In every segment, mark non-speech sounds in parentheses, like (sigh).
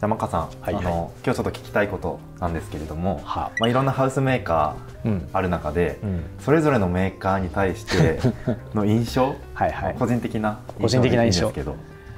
山川さん、はい。はい。あの今日ちょっと聞きたいことなんですけれども、はまあ、いろんなハウスメーカうん。ーある中で、うん。それぞれのメーカーに対して (laughs) の印象？はいはい。個人的な個人的な印象ですけど。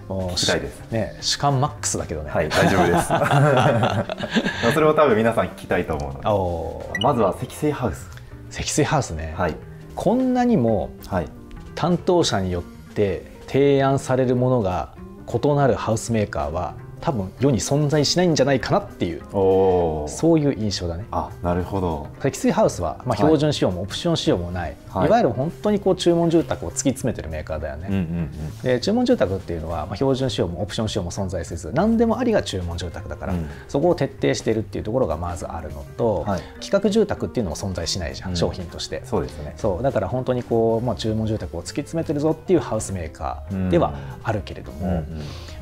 聞きたいです。ね主観マックスだけどね、はい大丈夫です。(laughs) それを多分皆さん聞きたいと思うので。まずは積水ハウス。積水ハウスね、はい。こんなにもはい。担当者によって提案されるものが異なるハウスメーカーは多分世に存在しないんじゃないかなっていうそういう印象だね。あなるほど。積水ハウスは、まあ、はい。標準仕様もオプション仕様もない、はい。い、わゆる本当にこう注文住宅を突き詰めてるメーカーだよね、うんうんうん。で注文住宅っていうのは、まあ、標準仕様もオプション仕様も存在せず何でもありが注文住宅だから、うん。そこを徹底しているっていうところがまずあるのと、はい。企画住宅っていうのも存在しないじゃん、うん。商品として。そうですね。そう。だから本当にこう、まあ、注文住宅を突き詰めてるぞっていうハウスメーカーではあるけれども、うんうん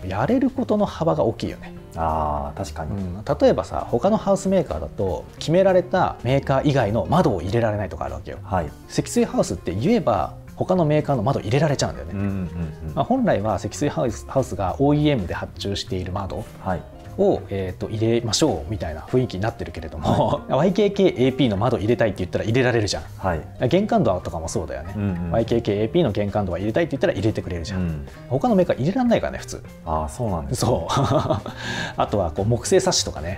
やれることの幅が大きいよね、あー確かに、うん、例えばさ他のハウスメーカーだと決められたメーカー以外の窓を入れられないとかあるわけよ。はい。積水ハウスって言えば他のメーカーの窓入れられちゃうんだよね、うんうんうんまあ、本来は積水ハウスハウスが OEM で発注している窓。はいを、えー、と入れましょうみたいな雰囲気になってるけれども、YKKAP の窓入れたいって言ったら入れられるじゃん。はい。玄関ドアとかもそうだよね、うんうん。YKKAP の玄関ドア入れたいって言ったら入れてくれるじゃん、うん。他のメーカー入れられないからね普通。ああそうなんですね。そう。(laughs) あとはこう木製サッシとかね。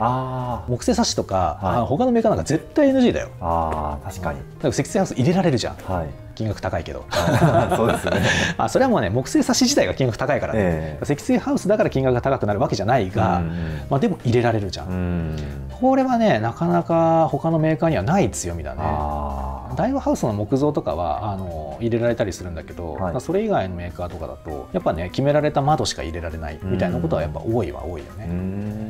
木製サッシとか、はい。あ他のメーカーなんか絶対 NG だよ。あー確かに。だから積水ハウス入れられるじゃん。はい金額高いけど。(laughs) そうですね。(laughs) あそれはもうね木製サッシ自体が金額高いからね、ええ。積水ハウスだから金額が高くなるわけじゃないが、うんうんまあ、でも入れられるじゃん、うん。これはねなかなか他のメーカーにはない強みだね。大和ハウスの木造とかはあの入れられたりするんだけど、はい。まあそれ以外のメーカーとかだとやっぱね決められた窓しか入れられないみたいなことはやっぱ多いは多いようね。ん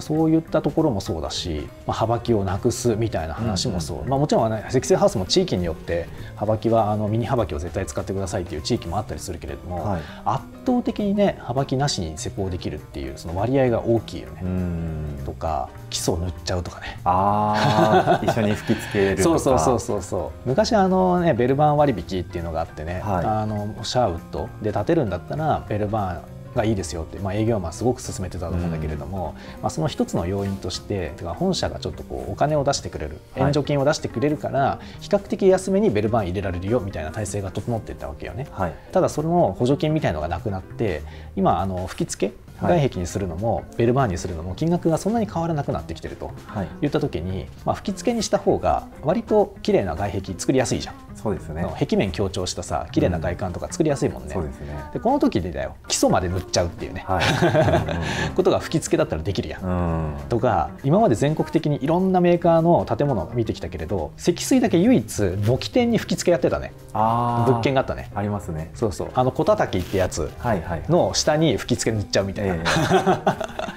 そういったところもそうだし、まあ、幅木をなくすみたいな話もそう、まあ、もちろん、ね、積水ハウスも地域によって幅木はあのミニ幅木を絶対使ってくださいっていう地域もあったりするけれども、はい。圧倒的にね幅木なしに施工できるっていうその割合が大きいよね。うん。とか基礎を塗っちゃうとかね。ああ (laughs) 一緒に吹き付けるとか。そうそうそうそうそう。昔あのねベルバーン割引っていうのがあってね、はい。あのシャーウッドで建てるんだったらベルバーンがいいですよって、まあ、営業マンすごく勧めてたと思うんだけれども、まあ、その一つの要因として本社がちょっとこうお金を出してくれるはい。援助金を出してくれるから、比較的安めにベルバーン入れられるよみたいな体制が整っていったわけよね。はい。ただその補助金みたいのがなくなって今あの吹き付けはい。外壁にするのも、ベルバーンにするのも金額がそんなに変わらなくなってきてるとはい。言った時に、まあ、吹き付けにした方が割と綺麗な外壁作りやすいじゃん、そうですね。壁面強調したさ綺麗な外観とか作りやすいもんね、そうですね。でこの時でだよ。基礎まで塗っちゃうっていうね、はい。(laughs) ことが吹き付けだったらできるやん、うん。うんとか今まで全国的にいろんなメーカーの建物を見てきたけれど積水だけ唯一軒天に吹き付けやってたね。物件があったね。ありますね。そうそう。あの小叩きってやつはいはいの下に吹き付け塗っちゃうみたいな、え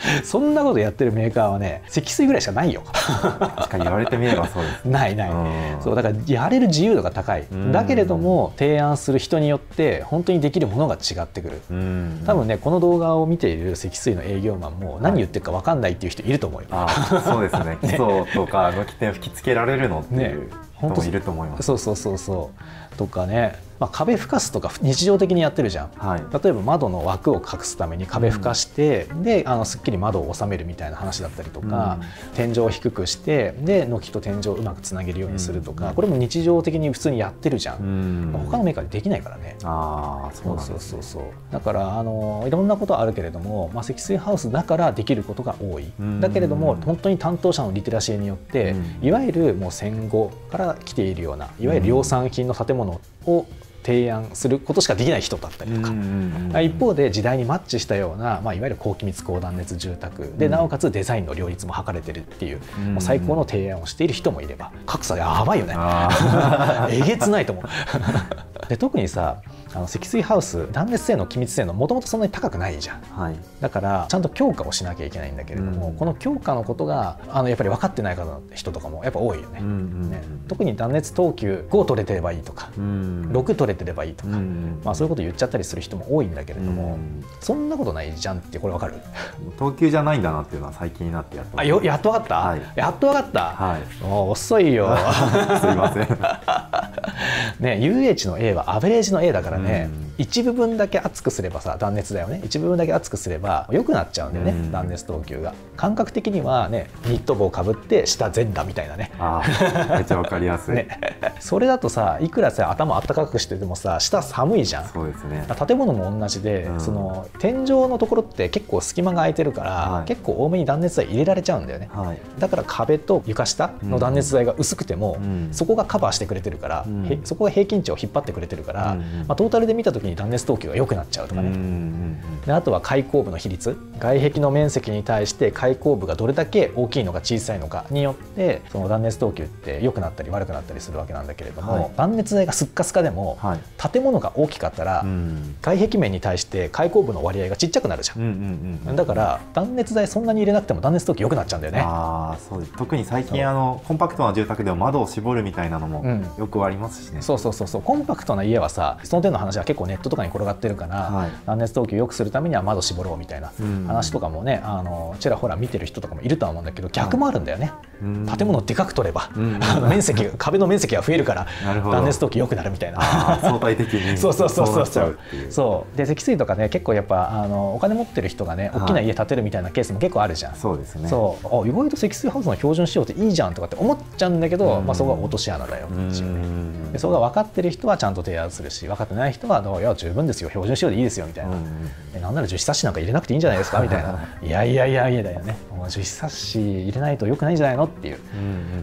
(laughs) そんなことやってるメーカーはね積水ぐらいしかないよ。え確かに言われてみればそうですないない、うん。そうだからやれる自由度が高い、うん。だけれども提案する人によって本当にできるものが違ってくる。うん。多分ねこの動画を見ている積水の営業マンも何言ってるか分かんないっていう人いると思うよ、あーそうです (laughs) ね。基礎とかの起点吹き付けられるのってね。いう。人もいると思います。そうそうそうそう。とかね、まあ、壁吹かすとか日常的にやってるじゃん。はい。例えば窓の枠を隠すために壁吹かして、であのすっきり窓を収めるみたいな話だったりとか、天井を低くしてで軒と天井をうまくつなげるようにするとか、うん。これも日常的に普通にやってるじゃん、うん。他のメーカーでできないからね。ああそうそうそうそうだからあのいろんなことはあるけれども、まあ、積水ハウスだからできることが多い、うん。だけれども本当に担当者のリテラシーによって、うん。いわゆるもう戦後から来ているようないわゆる量産品の建物を提案することしかできない人だったりとか。一方で時代にマッチしたような、まあ、いわゆる高気密高断熱住宅で、うん。なおかつデザインの両立も図れてるっていう,、うん。もう最高の提案をしている人もいれば格差やばいよね。あ (laughs) えげつないと思う。で特にさあの積水ハウス断熱性能気密性能もともとそんなに高くないじゃん。ーはい。だからちゃんと強化をしなきゃいけないんだけれども、うん。この強化のことがあのやっぱり分かってない方の人とかもやっぱ多いよね,、うんうんね。特に断熱等級5取れてればいいとか、うん。6取れてればいいとか、うんまあ、そういうこと言っちゃったりする人も多いんだけれども、うん。そんなことないじゃんってこれ分かる？等級じゃないんだなっていうのは最近になってやっとあよやっと分かった、はい。やっと分かった、はい。もう遅いよ。(laughs) すいません。(laughs) ね UH の A はアベレージの A だからね、一部分だけ熱くすればさ断熱材をね。一部分だけ熱くすれば良くなっちゃうんだよね、うん。断熱等級が。感覚的にはねニット帽かぶって下全裸みたいなね。あーめっちゃわかりやすい、(laughs) ね。それだとさいくらさ頭あったかくしててもさ下寒いじゃん。そうですね。建物も同じで、うん。その天井のところって結構隙間が空いてるから、はい。結構多めに断熱材入れられちゃうんだよね。はい。だから壁と床下の断熱材が薄くても、うん。そこがカバーしてくれてるから、そこが平均値を引っ張ってくれてるから、うん。まあ、トータルで見た時に断熱等級が良くなっちゃうとかね、うんうんであとは開口部の比率。外壁の面積に対して開口部がどれだけ大きいのか小さいのかによってその断熱等級って良くなったり悪くなったりするわけなんだけれども、はい。断熱材がスッカスカでも、はい。建物が大きかったら、うん。外壁面に対して開口部の割合がちっちゃくなるじゃん。うんうんうんうん。だから断熱材そんなに入れなくても断熱等級良くなっちゃうんだよね。ああそう。特に最近あのコンパクトな住宅でも窓を絞るみたいなのもうん。よくありますしね、そうそうそうそう。コンパクトな家はさその点の話は結構ネットとかに転がってるから、はい。断熱等級良くするためには窓絞ろうみたいなうん話とかもね、あのちらほら見てる人とかもいるとは思うんだけど逆もあるんだよね、うん建物でかく取れば、うん。あ (laughs) の面積が (laughs) 壁の面積が増えるから断熱等級良くなるみたいな。相対的に (laughs) そうそうそうそうそう。そうで積水とかね結構やっぱあのお金持ってる人がね大きな家建てるみたいなケースも結構あるじゃん、そうですね。そう。あ意外と積水ハウスの標準仕様っていいじゃんとかって思っちゃうんだけど、うん。まあ、そこが落とし穴だよでそこが分かってる人はちゃんと提案するし分かってない人はどういや十分ですよ。標準仕様でいいですよみたいな、うなんなら樹脂サッシなんか入れなくていいんじゃないですかみたいな。いやいやいやいやだよね樹脂サッシ入れないとよくないんじゃないのっていう、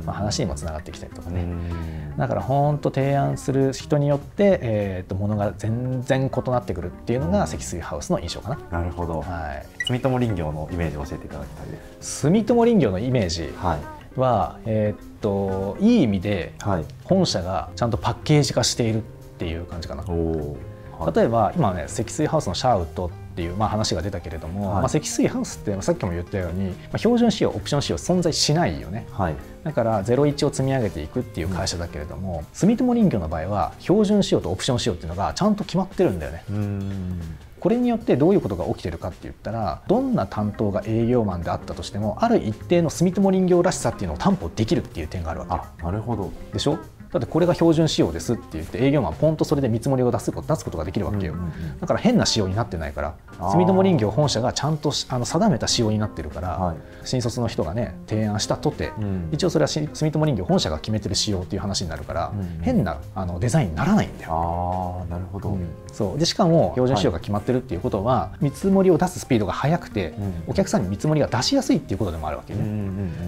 まあ、話にもつながってきたりとかね、うん。だから本当提案する人によって、えー、とものが全然異なってくるっていうのが積水ハウスの印象かな。なるほど。はい、住友林業のイメージを教えていただきたいです。住友林業のイメージはい。は、えーっといい意味ではい。本社がちゃんとパッケージ化しているっていう感じかな。はい。例えば今ね積水ハウスのシャウトっていう、まあ、話が出たけれども、はい。まあ、積水ハウスってさっきも言ったように、まあ、標準仕様オプション仕様存在しないよね。はい。だから01を積み上げていくっていう会社だけれども、住友林業の場合は標準仕様とオプション仕様っていうのがちゃんと決まってるんだよね。うん。これによってどういうことが起きてるかって言ったらどんな担当が営業マンであったとしてもある一定の住友林業らしさっていうのを担保できるっていう点があるわけなるほど。でしょ？だってこれが標準仕様ですって言って営業マンポンとそれで見積もりを出すこと出すことができるわけよ、だから変な仕様になってないから住友林業本社がちゃんとしあの定めた仕様になってるから、はい。新卒の人がね提案したとて、うん。一応それはし住友林業本社が決めてる仕様っていう話になるから、うんうん。変なあのデザインにならないんだよ。ああなるほど、うん。そう。でしかも標準仕様が決まってるっていうことは、見積もりを出すスピードが速くて、うん。お客さんに見積もりが出しやすいっていうことでもあるわけね、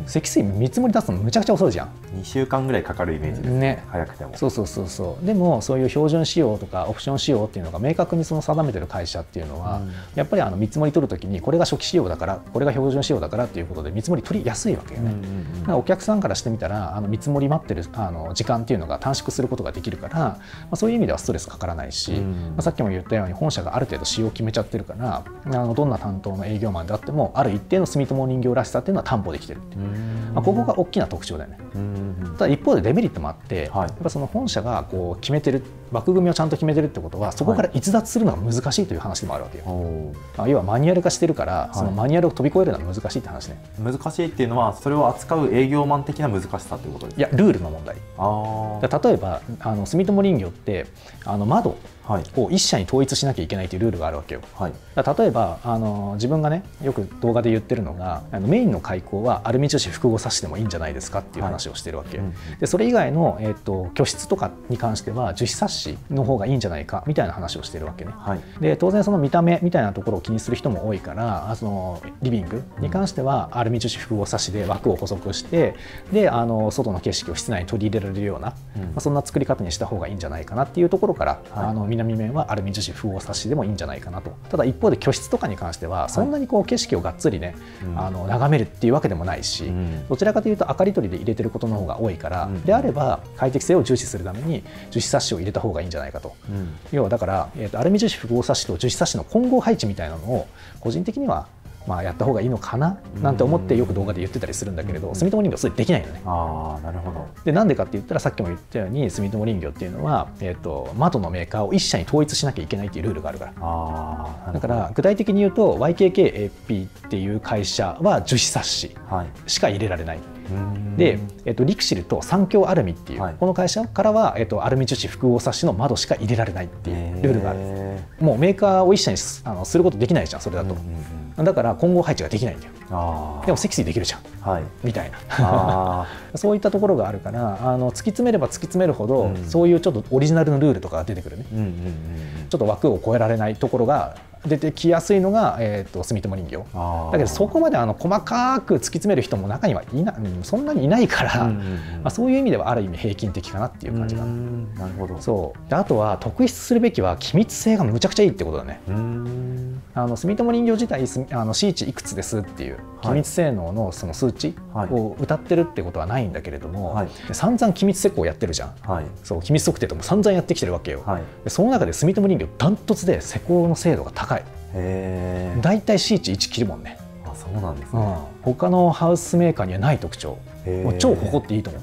積水見積もり出すのむちゃくちゃ遅いじゃん。2週間ぐらいかかるイメージですね早くても。そうそうそうそう。でもそういう標準仕様とかオプション仕様っていうのが明確にその定めてる会社っていうのは、うん。やっぱりあの見積もり取るときにこれが初期仕様だからこれが標準仕様だからっていうことで見積もり取りやすいわけよね。うんうんうん。だからお客さんからしてみたらあの見積もり待ってるあの時間っていうのが短縮することができるから、まあ、そういう意味ではストレスかからないし、うん。まあ、さっきも言ったように本社がある程度仕様を決めちゃってるからあのどんな担当の営業マンであってもある一定の住友人形らしさっていうのは担保できてるっていう、うん。まあ、ここが大きな特徴だよね。うんうんただ一方でデメリットもあって、はい。やっぱその本社がこう決めてる枠組みをちゃんと決めてるってことはそこから逸脱するのが難しいという話でもあるわけよ、おー。あ要はマニュアル化してるから、い。そのマニュアルを飛び越えるのは難しいって話ね。難しいっていうのはそれを扱う営業マン的な難しさっていうことですいやルールの問題。あ例えばあの住友林業ってあの窓はいを一社に統一しなきゃいけないというルールがあるわけよ。はい。例えばあの自分がねよく動画で言ってるのがあのメインの開口はアルミ樹脂複合サッシでもいいんじゃないですかっていう話をしてるわけ、はいうん。でそれ以外の、えっと居室とかに関しては樹脂サッシの方がいいんじゃないかみたいな話をしてるわけね。はい。で当然その見た目みたいなところを気にする人も多いからあそのリビングに関してはアルミ樹脂複合サッシで枠を補足してであの外の景色を室内に取り入れられるような、うん。まあ、そんな作り方にした方がいいんじゃないかなっていうところから、はい。あの南面はアルミ樹脂複合サッシでもいいんじゃないかなと。ただ一方で居室とかに関してはそんなにこう景色をがっつりね、うん。あの眺めるっていうわけでもないし、うん。どちらかというと明かり取りで入れてることの方が多いから、うん。であれば快適性を重視するために樹脂サッシを入れた方がいいんじゃないかと。うん。要はだから、えーとアルミ樹脂複合サッシと樹脂サッシの混合配置みたいなのを個人的にはまあ、やった方がいいのかななんて思ってよく動画で言ってたりするんだけれど住友人形はそれできないのね。ああなるほど。でなんでかって言ったらさっきも言ったように住友人形っていうのは、えー、と窓のメーカーを一社に統一しなきゃいけないっていうルールがあるから。ああだから具体的に言うと YKKAP っていう会社は樹脂冊子はい。しか入れられない。うーん。で、えっと、リクシルと三共アルミっていう、はい。この会社からは、えっと、アルミ樹脂複合冊子の窓しか入れられないっていうルールがある。もうメーカーを一社にすあのすることできないじゃんそれだと。ーうん、うんうんだから混合配置ができないんだよ。でも積水できるじゃん。はい。みたいな。あ (laughs) そういったところがあるからあの突き詰めれば突き詰めるほど、うん。そういうちょっとオリジナルのルールとかが出てくるね。ーうんうんうんちょっと枠を超えられないところが出てきやすいのが、えー、と住友人形だけどそこまであの細かく突き詰める人も中にはいなうんそんなにいないから、うんうんうん。まあ、そういう意味ではある意味平均的かなっていう感じがな。るほど。そう。であとは特筆するべきは機密性がむちゃくちゃいいってことだねあの住友人形自体すあの C 値いくつですっていう機密性能のその数値はい。を歌ってるってことはないんだけれども、はい。散々機密施工やってるじゃん。はい。そう機密測定とかも散々やってきてるわけよ、はい。でその中で住友人形ダントツで施工の精度が高い。へえ。だいたい C 値1切るもんね、あそうなんですね。うん、他のハウスメーカーにはない特徴。もう超誇っていいと思う。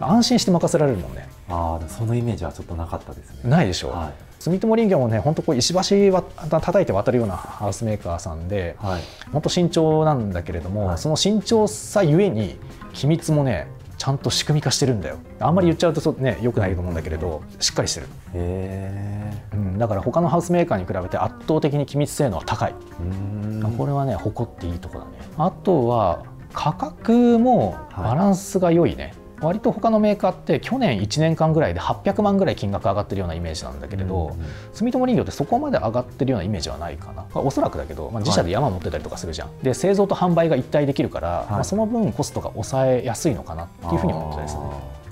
安心して任せられるもんね。ああそのイメージはちょっとなかったですね。ないでしょ、は住友人形もね本当こう石橋わ叩いて渡るようなハウスメーカーさんでいはい。本当慎重なんだけれども、はい。その慎重さゆえに機密もねちゃんと仕組み化してるんだよ。あんまり言っちゃうとねよくないと思うんだけれどしっかりしてる、へえうん、だから他のハウスメーカーに比べて圧倒的に機密性能は高い、うーん。これはね誇っていいとこだね。あとは価格もバランスが良いね、割と他のメーカーって去年1年間ぐらいで800万ぐらい金額上がってるようなイメージなんだけれど、うんうん住友人形ってそこまで上がってるようなイメージはないかな、まあおそらくだけど、まあ、自社で山持ってたりとかするじゃん、で製造と販売が一体できるから、まあ、その分コストが抑えやすいのかなっていうふうに思ってたですね。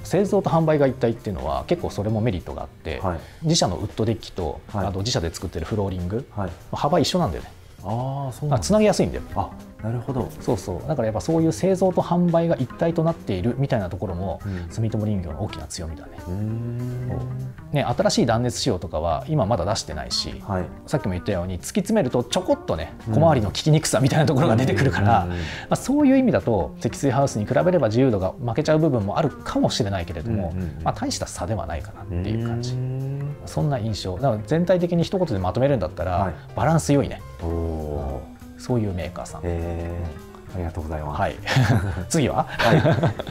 製造と販売が一体っていうのは結構それもメリットがあって、はい。自社のウッドデッキと、はい。あと自社で作ってるフローリングはい。幅一緒なんだよね。ああそうつなげやすいんだよあなるほど。そうそう。だからやっぱそういう製造と販売が一体となっているみたいなところも、うん。住友人形の大きな強みだね。ね新しい断熱仕様とかは今まだ出してないし、はい。さっきも言ったように突き詰めるとちょこっとね小回りの効きにくさみたいなところが出てくるから、うんまあ、そういう意味だと積水ハウスに比べれば自由度が負けちゃう部分もあるかもしれないけれども、うんうんうん。まあ、大した差ではないかなっていう感じ、そんな印象。だから全体的に一言でまとめるんだったら、はい。バランス良いねそういうメーカーさん、へえありがとうございます。はい。(laughs) 次は？はい。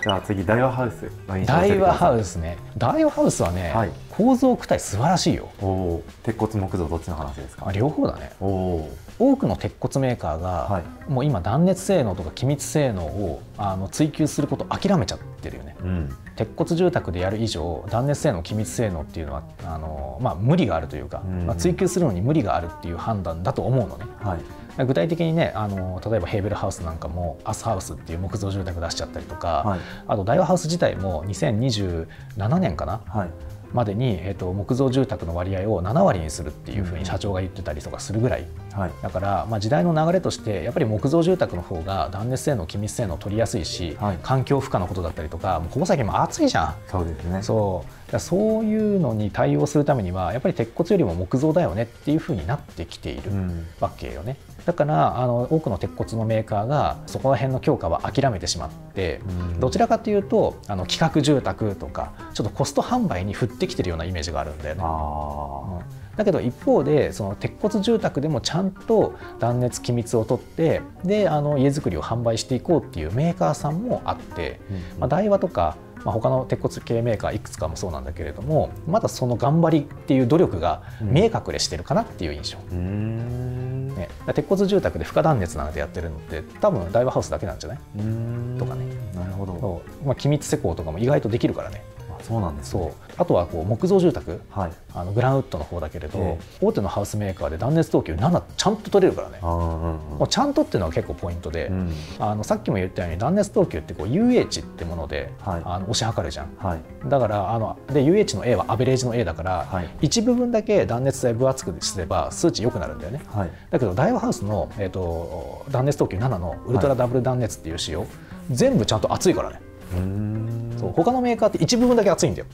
じゃあ次大和ハウス。の印象大和ハウスね。大和ハウスはね、はい。構造躯体素晴らしいよ。おお鉄骨木造どっちの話ですか？あ両方だね。おお多くの鉄骨メーカーが、はい。もう今断熱性能とか気密性能をあの追求することを諦めちゃってるよね。うん。鉄骨住宅でやる以上断熱性能気密性能っていうのはあの、まあ、無理があるというか、うん。まあ、追求するのに無理があるっていう判断だと思うのね。はい具体的にねあの例えばヘーベルハウスなんかもアスハウスっていう木造住宅出しちゃったりとか、はい。あと大和ハウス自体も2027年かなはい。までに、えっと木造住宅の割合を7割にするっていうふうに社長が言ってたりとかするぐらい。はい。だから、まあ、時代の流れとしてやっぱり木造住宅の方が断熱性能気密性能取りやすいし、はい。環境負荷のことだったりとかもうここ最近も暑いじゃん。そうですね。そうだそういうのに対応するためにはやっぱり鉄骨よりも木造だよねっていうふうになってきているうん。わけよね。だからあの多くの鉄骨のメーカーがそこら辺の強化は諦めてしまって、うん。どちらかというとあの企画住宅とかちょっとコスト販売に振ってきてるようなイメージがあるんだよね。あうん。だけど一方でその鉄骨住宅でもちゃんと断熱気密を取ってであの家づくりを販売していこうっていうメーカーさんもあって、ーまあ、大和とか、まあ、他の鉄骨系メーカーいくつかもそうなんだけれどもまだその頑張りっていう努力が見え隠れしてるかなっていう印象。うーん。ね、鉄骨住宅で負荷断熱なんてやってるのって多分大和ハウスだけなんじゃない、とかね。なるほど。まあ、気密施工とかも意外とできるからね。あそうなんですね。そう。あとはこう木造住宅。はい。あのグランウッドの方だけれど、え大手のハウスメーカーで断熱等級7ちゃんと取れるからね。うんもうちゃんとっていうのは結構ポイントで、うん。あのさっきも言ったように断熱等級ってこう UH ってもので、はい。あの押し量るじゃん。はい。だからあので UH の A はアベレージの A だから、はい。一部分だけ断熱材分厚くすれば数値良くなるんだよね。はい。だけど大和ハウスの、えー、と断熱等級7のウルトラダブル断熱っていう仕様、全部ちゃんと熱いからね、そう他のメーカーって一部分だけ熱いんだよ。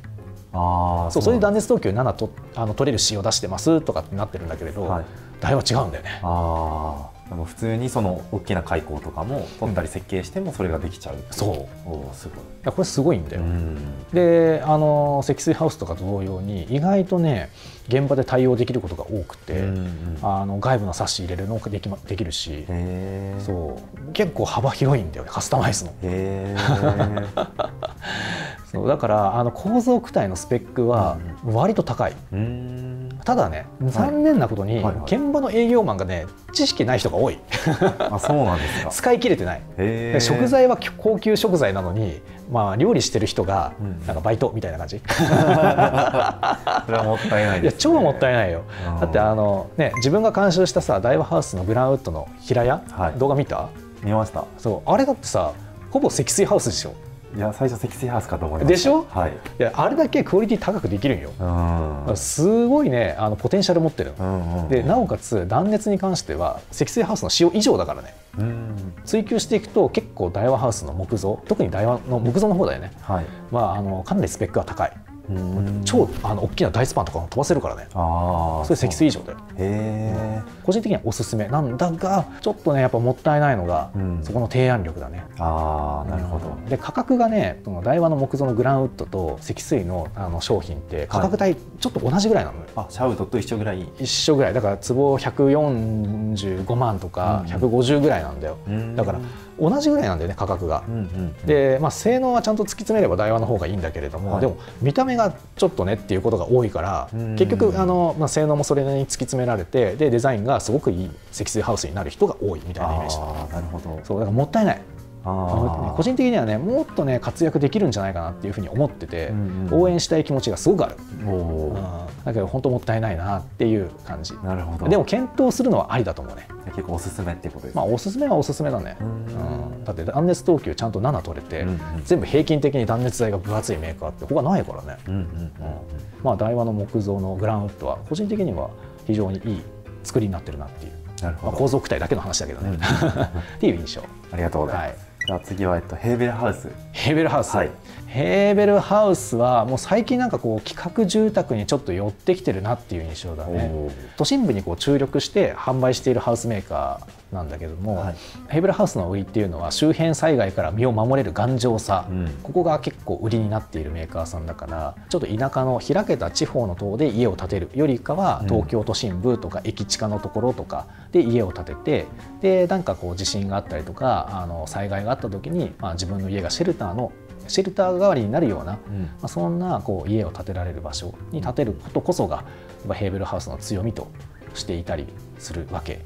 ああそうそれで断熱等級7とあの取れる仕様出してますとかってなってるんだけれど、はい。大和違うんだよね。ああの普通にその大きな開口とかも取ったり設計してもそれができちゃう、そう。おーすごい、いやこれすごいんだよ、ん、であの積水ハウスとかと同様に意外とね現場で対応できることが多くて、うんうん。あの外部のサッシ入れるのもでき,、ま、できるし、そう。結構幅広いんだよねカスタマイズの (laughs) そうだからあの構造躯体のスペックは割と高い、うん。ただね残念なことに、はい。はい現場の営業マンがね知識ない人が多い。あそうなんですか。(laughs) 使い切れてない。食材は高級食材なのに、まあ、料理してる人がうんなんかバイトみたいな感じ、(laughs) それはもったいないいやです、ね、超もったいないよ。うん。だってあの、ね、自分が監修したさ大和ハウスのグランウッドの平屋、はい。動画見た？見ました。そう。あれだってさほぼ積水ハウスでしょいや最初積水ハウスかと思いました。でしょ？はい。いやあれだけクオリティ高くできるんよ。うん。すごいねあのポテンシャル持ってるの。うんうんでなおかつ断熱に関しては積水ハウスの使用以上だからね。うん。追求していくと結構大和ハウスの木造特に大和の木造の方だよね。はい。はあのかなりスペックが高い。うん超あの大きな大スパンとかも飛ばせるからね。ああそれ積水以上だよへ個人的にはおすすめなんだがちょっとねやっぱもったいないのが、うん。そこの提案力だね。えああなるほど。で価格がねその大和の木造のグランウッドと積水のあの商品って価格帯ちょっと同じぐらいなのよ、あシャウトと一緒ぐらい。一緒ぐらい。だから壺145万とかうん。150ぐらいなんだよ、うん。だから同じぐらいなんだよね価格が。う、んうんで、まあ、性能はちゃんと突き詰めれば大和の方がいいんだけれども、はい。でも見た目がちょっとねっていうことが多いから、うん。結局あの、まあ、性能もそれなりに突き詰められてでデザインがすごくいい積水ハウスになる人が多いみたいなイメージ。なるほど。そうだからもったいないあ個人的にはねもっとね活躍できるんじゃないかなっていうふうに思ってて、うんうん応援したい気持ちがすごくある、おうん。おだけど本当もったいないなっていう感じ。なるほど。でも検討するのはありだと思うね。結構おすすめっていうことですまあおすすめはおすすめだね、うん。うん。だって断熱等級ちゃんと7取れて、うんうん。全部平均的に断熱材が分厚いメーカーって他ないからね、うんうんうんまあ大和の木造のグランウッドは個人的には非常にいい作りになってるなっていう、まあ、なるほど。構造躯体だけの話だけどね、うん。(laughs) っていう印象。ありがとうございます、はいじゃあ次はえっとヘーベルハウスヘーベルハウス、はい。ヘーベルハウスはもう最近なんかこう企画住宅にちょっと寄ってきてるなっていう印象だね。都心部にこう注力して販売しているハウスメーカーなんだけども、はい。ヘーベルハウスの売りっていうのは周辺災害から身を守れる頑丈さ、うん。ここが結構売りになっているメーカーさんだからちょっと田舎の開けた地方の塔で家を建てるよりかはうん。東京都心部とか駅地下のところとかで家を建ててでなんかこう地震があったりとかあの災害があった時に、まあ、自分の家がシェルターのシェルター代わりになるような、まうん。あ、そんなこう家を建てられる場所に建てることこそがヘーベルハウスの強みとしていたりするわけ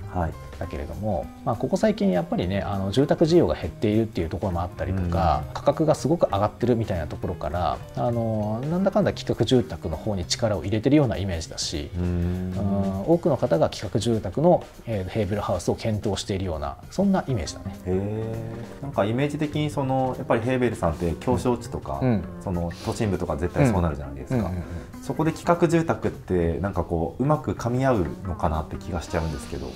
はいだけれども、まあ、ここ最近やっぱりねあの住宅需要が減っているっていうところもあったりとか、価格がすごく上がってるみたいなところからあのなんだかんだ企画住宅の方に力を入れてるようなイメージだし、うーん。うん多くの方が企画住宅の、えーヘーベルハウスを検討しているようなそんなイメージだね。へえんかイメージ的にそのやっぱりヘーベルさんって狭小地とか、うん。その都心部とか絶対そうなるじゃないですか、そこで企画住宅ってなんかこううまく噛み合うのかなって気がしちゃうんですけど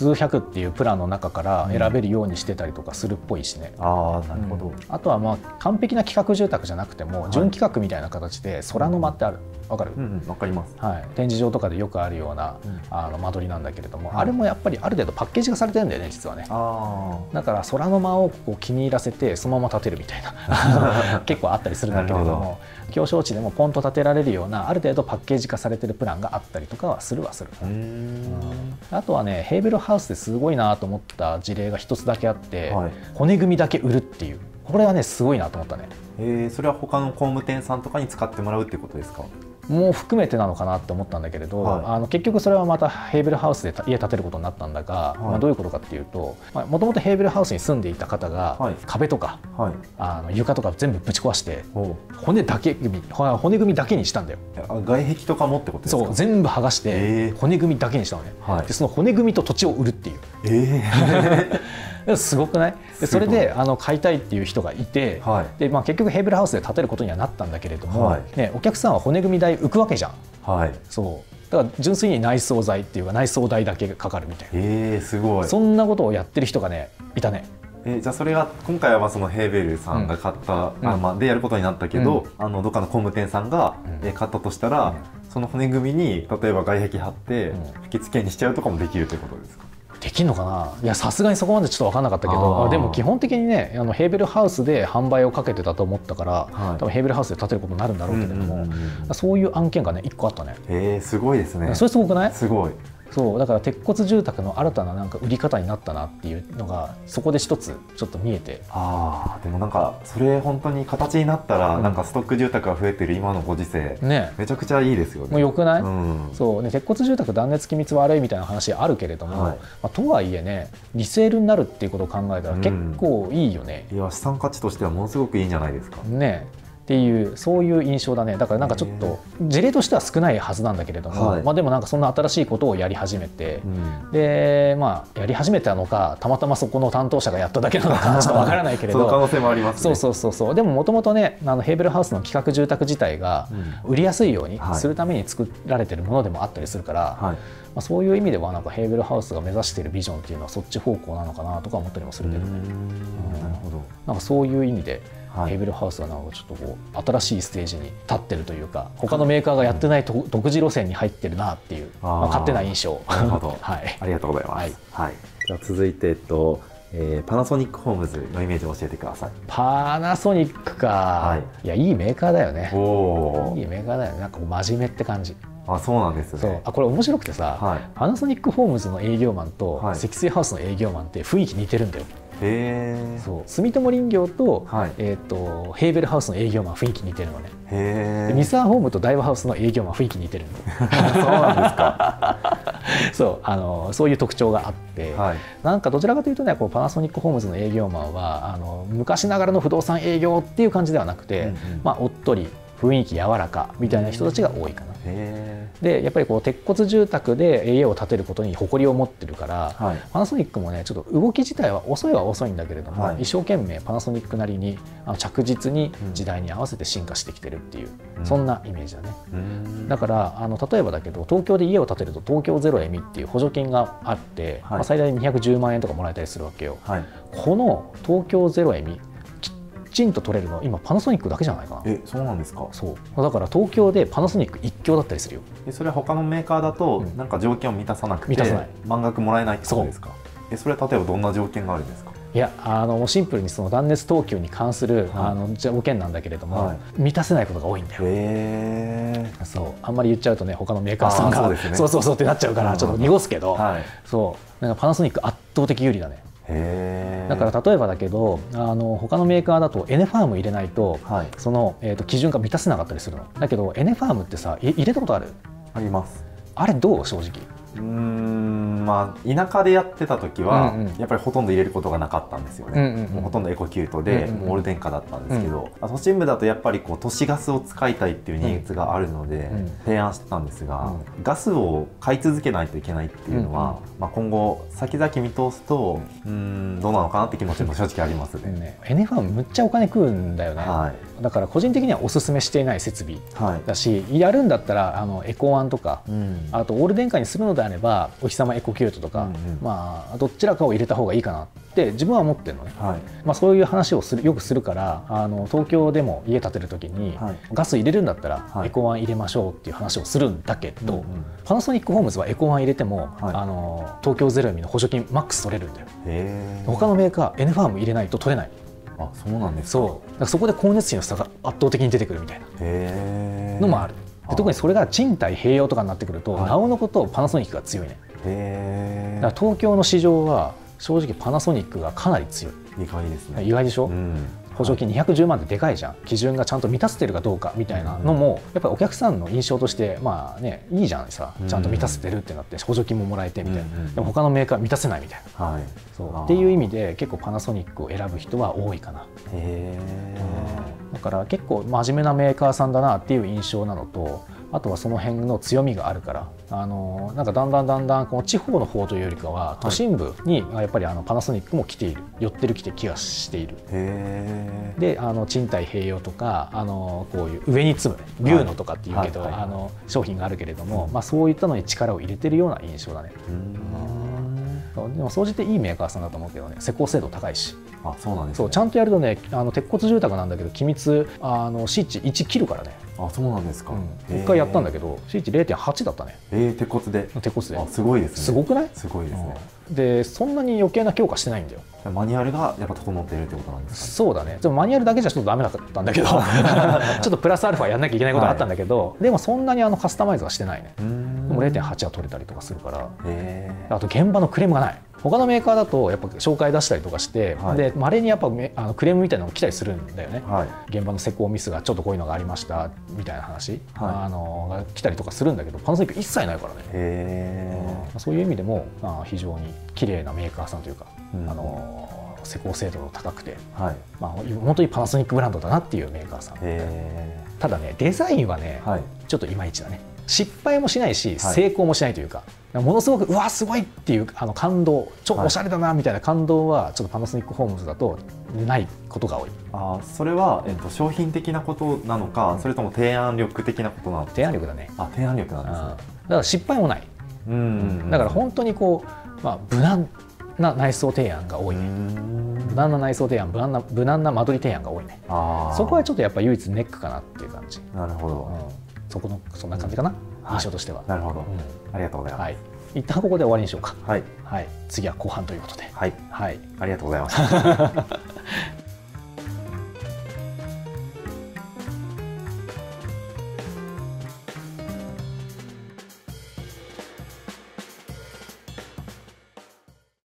数百っていうプランの中から選べるようにしてたりとかするっぽいしね。ああなるほど、うん。あとはまあ完璧な企画住宅じゃなくてもい。準企画みたいな形で空の間ってある。わかる、うんうんわかります。はい、展示場とかでよくあるような、うん。あの間取りなんだけれども、はい。あれもやっぱりある程度パッケージ化されてるんだよね実はね。あだから空の間をこう気に入らせてそのまま建てるみたいな。(laughs) 結構あったりするんだけれども狭小地でもポンと建てられるようなある程度パッケージ化されてるプランがあったりとかはするはする、あうーん。あとはねヘーベルハウスですごいなと思った事例が一つだけあって、はい。骨組みだけ売るっていう。これはねすごいなと思ったね。えー、それは他の工務店さんとかに使ってもらうっていうことですか？もう含めてなのかなって思ったんだけれど、はい。あの結局それはまたヘーベルハウスで家建てることになったんだが、い。まあ、どういうことかっていうともともとヘーベルハウスに住んでいた方が、はい。壁とかはい。あの床とか全部ぶち壊して骨だけ組骨組みだけにしたんだよ。あ外壁とかもってことですか？そう全部剥がしてえー。骨組みだけにしたのね、はい。でその骨組みと土地を売るっていう。え (laughs) すごくない？それであの買いたいっていう人がいて、はい。でまあ、結局ヘーベルハウスで建てることにはなったんだけれども、はい。ね、お客さんは骨組み代浮くわけじゃん。ー、はい。そう。だから純粋に内装材っていうか内装代だけかかるみたいな、えー、すごい。そんなことをやってる人がねいたね。えーじゃあそれが今回はまあそのヘーベルさんが買った、うん。あまあ、でやることになったけど、あのどっかの工務店さんが、買ったとしたら、その骨組みに例えば外壁貼って、うん。吹き付けにしちゃうとかもできるということですか？できんのかな？いやさすがにそこまでちょっと分かんなかったけどでも基本的にねあのヘーベルハウスで販売をかけてたと思ったから、はい、多分ヘーベルハウスで建てることになるんだろうけれども、そういう案件がね1個あったね。へえすごいですね。それすごくない？すごいそうだから鉄骨住宅の新たななんか売り方になったなっていうのがそこで一つちょっと見えて。ああでもなんかそれ本当に形になったら、なんかストック住宅が増えてる今のご時世、ね、めちゃくちゃいいですよね。もうよくない、うん、そう。ね鉄骨住宅断熱気密悪いみたいな話あるけれども、はい、まあ、とはいえねリセールになるっていうことを考えたら結構いいよね。うん、いや資産価値としてはものすごくいいんじゃないですか。ねっていうそういう印象だね。だからなんかちょっと事例としては少ないはずなんだけれども、はい、まあ、でもなんかそんな新しいことをやり始めて、うん、でまあやり始めたのかたまたまそこの担当者がやっただけなのかちょっとわからないけれど可能性もあります、ね、そうそうそうそう。でももともとねあのヘーベルハウスの企画住宅自体が売りやすいようにするために作られてるものでもあったりするから、はい、まあ、そういう意味ではなんかヘーベルハウスが目指しているビジョンっていうのはそっち方向なのかなとか思ったりもするけどね。なるほど。なんかそういう意味ではい、ヘーベルハウスはなんかちょっとこう新しいステージに立ってるというか他のメーカーがやってないと、独自路線に入ってるなっていう、まあ、勝手な印象。なるほど、(laughs) はい、ありがとうございます、はい。はい、じゃ続いて、えっとえー、パナソニックホームズのイメージを教えてください。パナソニックか、はい、いやいいメーカーだよね。おいいメーカーだよね。なんか真面目って感じ。あそうなんですね。あこれ面白くてさ、はい、パナソニックホームズの営業マンと、はい、積水ハウスの営業マンって雰囲気似てるんだよそう。住友林業と,、はい。えーと、ヘーベルハウスの営業マン雰囲気似てるのね。へミサーホームとダイワハウスの営業マン雰囲気似てるのそうなんですか。(laughs) そうあのそういう特徴があって、はい、なんかどちらかというとねこうパナソニックホームズの営業マンはあの昔ながらの不動産営業っていう感じではなくて、うんうん、まあ、おっとり雰囲気柔らかみたいな人たちが多いかな。でやっぱりこう鉄骨住宅で家を建てることに誇りを持ってるから、はい、パナソニックもねちょっと動き自体は遅いは遅いんだけれども、はい、一生懸命パナソニックなりにあの着実に時代に合わせて進化してきてるっていう、うん、そんなイメージだね。だからあの例えばだけど東京で家を建てると東京ゼロエミっていう補助金があって、はい、まあ、最大210万円とかもらえたりするわけよ。この東京ゼロエミちんと取れるのは今パナソニックだけじゃないかな。えそうなんですか？そう。だから東京でパナソニック一強だったりするよ。えそれは他のメーカーだと、なんか条件を満たさなくて満たさない。満額もらえないってことですか？えそれは例えばどんな条件があるんですか？いやあのシンプルにその断熱等級に関する、はい、あの条件なんだけれども、はい、満たせないことが多いんだよ。へそう。あんまり言っちゃうとね他のメーカーさんがそう、ね,、そうそうそうってなっちゃうからちょっと濁すけど、はい、そう。なんかパナソニック圧倒的有利だね。だから例えばだけどあの他のメーカーだとエネファーム入れないと、はい、その、えーと、基準が満たせなかったりするの。だけどエネファームってさ入れたことある？あります。あれどう？正直うんまあ田舎でやってた時は、うんうん、やっぱりほとんど入れることがなかったんですよね、うんうんうん、もうほとんどエコキュートで、うんうん、オール電化だったんですけど、うん、都心部だとやっぱりこう都市ガスを使いたいっていうニーズがあるので、提案してたんですが、うん、ガスを買い続けないといけないっていうのは、うんうん、まあ、今後先々見通すとうんどうなのかなって気持ちも正直ありますね。ねエネファンむっちゃお金食うんだよね、はい、だから個人的にはおすすめしていない設備だし、はい、やるんだったらあのエコワンとか、あとオール電化にするのであればお日様エコキュートとか、うんうん、まあ、どちらかを入れた方がいいかなって自分は思ってるのね、はい、まあ、そういう話をするよくするからあの東京でも家建てる時に、はい、ガス入れるんだったらエコワン入れましょうっていう話をするんだけど、はい、パナソニックホームズはエコワン入れても、あの東京ゼロミの補助金マックス取れるんだよ。他のメーカー N ファーム入れないと取れない。あそうなんですそう。だからそこで光熱費の差が圧倒的に出てくるみたいなのもある特にそれが賃貸併用とかになってくると、なおのことパナソニックが強いね。だから東京の市場は正直パナソニックがかなり強い。意外ですね。意外でしょ、うん、補助金210万ってでかいじゃん。基準がちゃんと満たせてるかどうかみたいなのも、やっぱりお客さんの印象としてまあねいいじゃん。さちゃんと満たせてるってなって補助金ももらえてみたいな、でも他のメーカー満たせないみたいな、はい、そう。っていう意味で結構パナソニックを選ぶ人は多いかな。へだから結構真面目なメーカーさんだなっていう印象なのとあとはその辺の強みがあるからあのなんかだんだんだんだんこの地方の方というよりかは都心部にやっぱりあのパナソニックも来ている寄ってる来て気がしている。であの賃貸併用とかあのこういう上に積むビューノとかっていうけど、はいはい、あの商品があるけれども、まあ、そういったのに力を入れてるような印象だね。でも総じていいメーカーさんだと思うけどね。施工精度高いし。あそうなんです、ね、ちゃんとやるとねあの鉄骨住宅なんだけど機密あのシーチ1切るからね。あそうなんですか、うん、1回やったんだけどシーチ0.8だったね。えー、鉄骨で。鉄骨で。あすごいですね。すごくない？すごいですね、うん、でそんなに余計な強化してないんだよ。マニュアルがやっぱ整っているってことなんですか、ね、そうだね。でもマニュアルだけじゃちょっとダメだったんだけど (laughs) ちょっとプラスアルファやんなきゃいけないことがあったんだけど、はい、でもそんなにあのカスタマイズはしてないね。でも0.8は取れたりとかするから。あと現場のクレームがない。他のメーカーだとやっぱ紹介出したりとかしてま、はい、で稀にやっぱあのクレームみたいなのが来たりするんだよね、はい、現場の施工ミスがちょっとこういうのがありましたみたいな話、はい、あのが来たりとかするんだけどパナソニック一切ないからね、うん、そういう意味でもあ非常に綺麗なメーカーさんというか、うん、あの施工精度の高くて、はい。まあ、本当にパナソニックブランドだなっていうメーカーさん。ただねデザインはね、はい、ちょっといまいちだね失敗もしないし成功もしないというか、はい、ものすごくうわすごいっていうあの感動超おしゃれだなみたいな感動はちょっとパナソニックホームズだとないことが多い。あそれは、えっと、商品的なことなのか、うん、それとも提案力的なことなのか。提案力だね。あ提案力なんですね、だから失敗もない、うん、だから本当にこう、まあ、無難な内装提案が多いね。無難な内装提案無難な無難な間取り提案が多いね。そこはちょっとやっぱ唯一ネックかなっていう感じ。なるほど、うんそこのそんな感じかな、うん、印象としては。なるほど、ありがとうございます。はい一旦ここで終わりにしようか。はい。はい。次は後半ということで。はい。はい。ありがとうございました。(laughs)